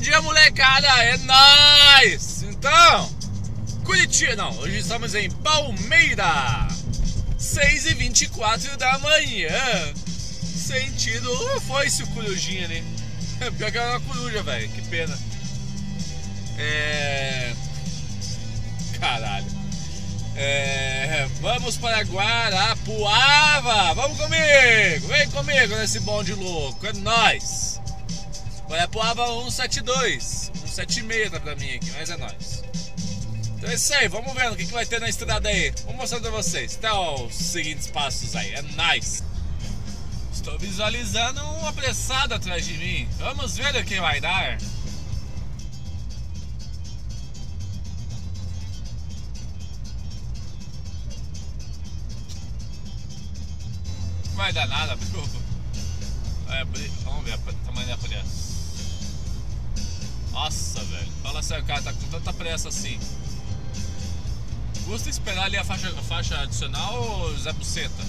dia, molecada! É nóis! Então, Curitiba, não, hoje estamos em Palmeira, 6 e 24 da manhã. Sentido, foi esse corujinha ali. Pior que era uma coruja, velho, que pena. É. Caralho. É... Vamos para Guarapuava! Vamos comigo! Vem comigo nesse bonde louco, é nóis! Guarapuava 172, 176 tá pra mim aqui, mas é nóis. Então é isso aí, vamos vendo o que, que vai ter na estrada aí. Vou mostrando pra vocês. Até os seguintes passos aí, é nóis! Estou visualizando um apressado atrás de mim. Vamos ver o que vai dar. vai dar nada, é, vamos ver o tamanho da folha. Nossa, velho. Fala sério, cara tá com tanta pressa assim. Custa esperar ali a faixa, a faixa adicional ou Zé Buceta?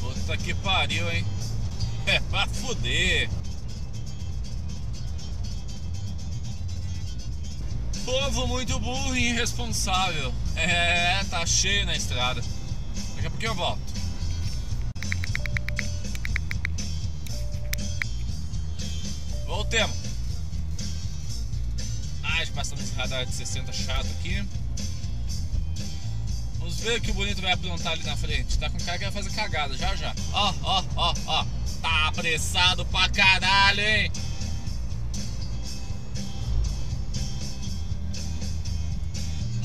Puta que pariu, hein? É pra fuder. Povo muito burro e irresponsável. É, tá cheio na estrada. Daqui a pouquinho eu volto. Voltemos. Ai, passando esse radar de 60 chato aqui. Vamos ver o que o bonito vai aprontar ali na frente. Tá com cara que vai fazer cagada, já já. Ó, ó, ó, ó. Tá apressado pra caralho, hein?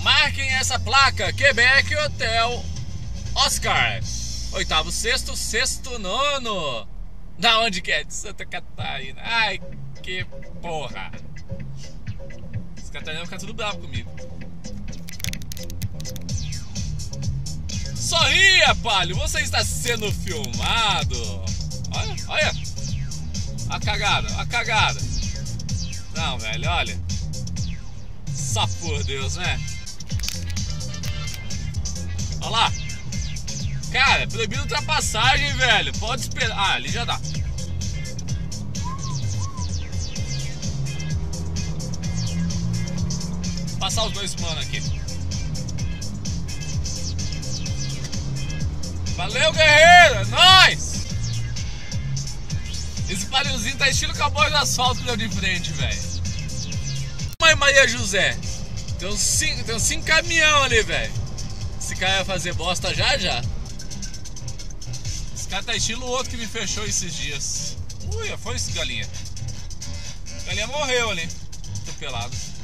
Marquem essa placa, Quebec Hotel Oscar. Oitavo, sexto, sexto, nono. Da onde que é? De Santa Catarina. Ai, que porra. Os Catarina vão ficar tudo bravo comigo. Sorria, palho, você está sendo filmado. Olha, olha. A cagada, a cagada. Não, velho, olha. Só por Deus, né? Olha lá. Cara, proibido ultrapassagem, velho. Pode esperar. Ah, ali já dá. Passar os dois mano aqui. Valeu, guerreiro! É nóis! Esse pariuzinho tá estilo cowboy do asfalto meu de frente, velho. Mãe Maria José. Tem uns cinco, tem uns cinco caminhão ali, velho. Esse cara vai fazer bosta já já. Esse cara tá estilo o outro que me fechou esses dias. Ui, foi esse galinha. galinha morreu ali. Atropelado.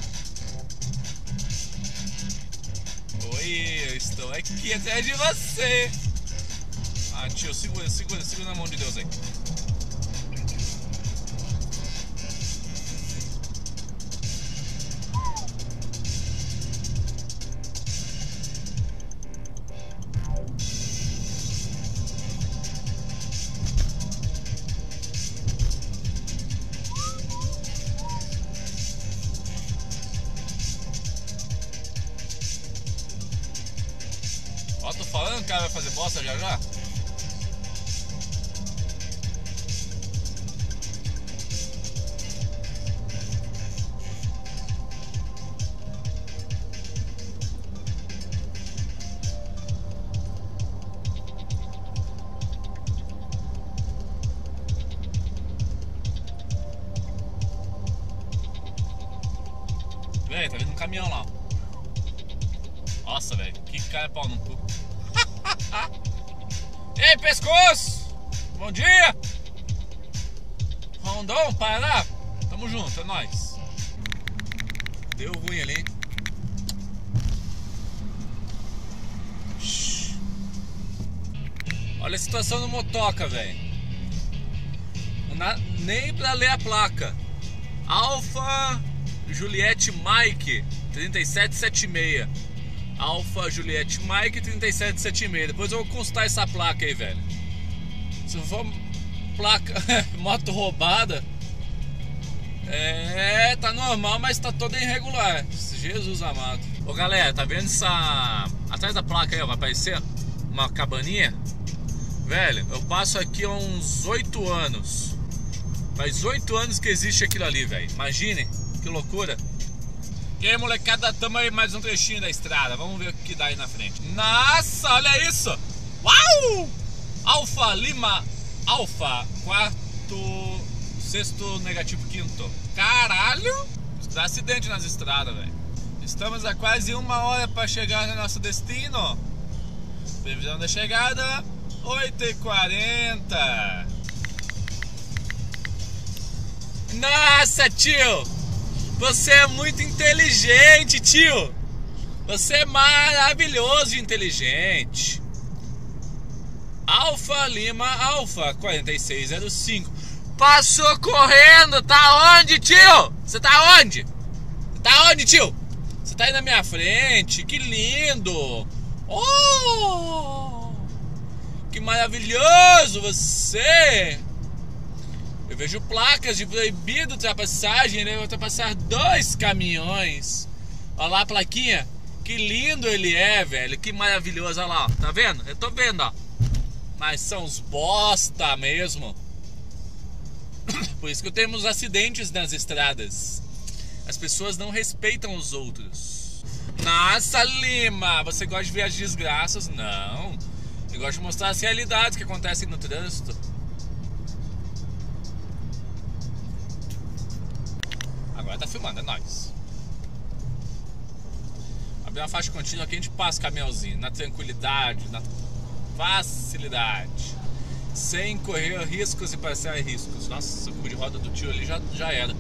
Oi, eu estou aqui atrás de você. Ah, tio, segura, segura, segura na mão de Deus aí. Cara vai fazer bosta já já? Véi, tá vendo um caminhão lá. Nossa, velho, que cara pau no cu. Pescoço! Bom dia! Rondon, Paraná! Tamo junto, é nóis. Deu ruim ali. Olha a situação do motoca, velho. Nem pra ler a placa. Alfa Juliette Mike 3776. Alfa Juliette Mike 3776. Depois eu vou constar essa placa aí, velho. Se for placa moto roubada, é, tá normal, mas tá toda irregular. Jesus amado. Ô galera, tá vendo essa. Atrás da placa aí, ó, vai aparecer uma cabaninha? Velho, eu passo aqui há uns 8 anos. Faz oito anos que existe aquilo ali, velho. Imagine, que loucura. E aí, molecada, tamo aí mais um trechinho da estrada. Vamos ver o que dá aí na frente. Nossa, olha isso! Uau! Alfa Lima Alfa, quarto, sexto, negativo, quinto. Caralho! Dá acidente nas estradas, velho. Estamos a quase uma hora para chegar no nosso destino. Previsão da chegada, 8h40. Nossa, tio! Você é muito inteligente, tio! Você é maravilhoso e inteligente. Alfa Lima Alfa 4605. Passou correndo, tá onde, tio? Você tá onde? Tá onde, tio? Você tá aí na minha frente, que lindo! Oh! Que maravilhoso você! Eu vejo placas de proibido ultrapassagem, ele vai ultrapassar dois caminhões. Olha lá a plaquinha. Que lindo ele é, velho. Que maravilhoso. Olha lá, ó. tá vendo? Eu tô vendo, ó. Mas são os bosta mesmo. Por isso que temos acidentes nas estradas. As pessoas não respeitam os outros. Nossa, Lima, você gosta de ver as desgraças? Não. Eu gosto de mostrar as realidades que acontecem no trânsito. Agora tá filmando, é nóis. Abrir uma faixa contínua aqui a gente passa caminhãozinho, na tranquilidade, na facilidade, sem correr riscos e passar riscos. Nossa, o cu de roda do tio ali já, já era.